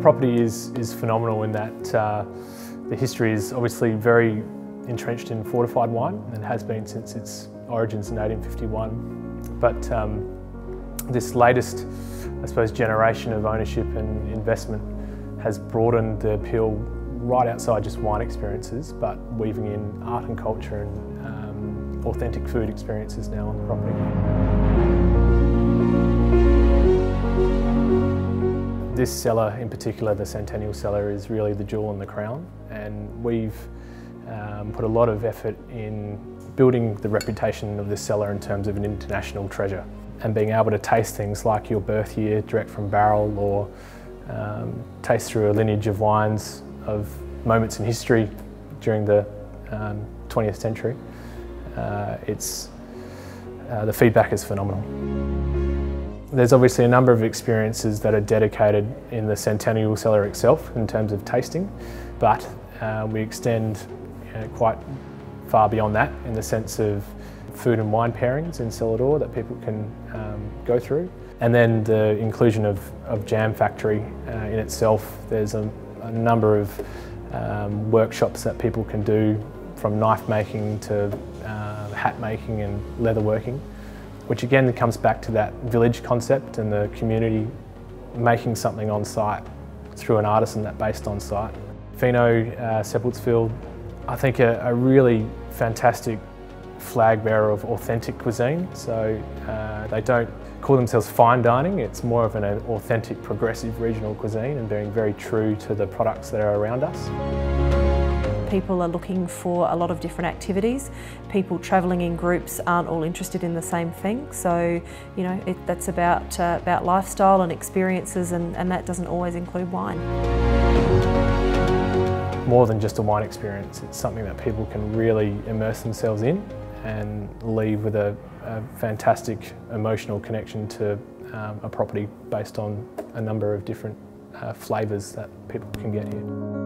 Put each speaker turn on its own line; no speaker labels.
property is, is phenomenal in that uh, the history is obviously very entrenched in fortified wine and has been since its origins in 1851. But um, this latest, I suppose, generation of ownership and investment has broadened the appeal right outside just wine experiences, but weaving in art and culture and um, authentic food experiences now on the property. This cellar in particular, the Centennial Cellar, is really the jewel in the crown and we've um, put a lot of effort in building the reputation of this cellar in terms of an international treasure and being able to taste things like your birth year direct from barrel or um, taste through a lineage of wines of moments in history during the um, 20th century. Uh, it's, uh, the feedback is phenomenal. There's obviously a number of experiences that are dedicated in the Centennial Cellar itself in terms of tasting, but uh, we extend you know, quite far beyond that in the sense of food and wine pairings in Cellar Door that people can um, go through. And then the inclusion of, of Jam Factory uh, in itself, there's a, a number of um, workshops that people can do from knife making to uh, hat making and leather working, which again comes back to that village concept and the community making something on site through an artisan that based on site. Fino uh, Seppeltsfield, I think a, a really fantastic flag bearer of authentic cuisine. So uh, they don't call themselves fine dining, it's more of an authentic progressive regional cuisine and being very true to the products that are around us.
People are looking for a lot of different activities. People travelling in groups aren't all interested in the same thing. So, you know, it, that's about, uh, about lifestyle and experiences and, and that doesn't always include wine
more than just a wine experience. It's something that people can really immerse themselves in and leave with a, a fantastic emotional connection to um, a property based on a number of different uh, flavours that people can get here.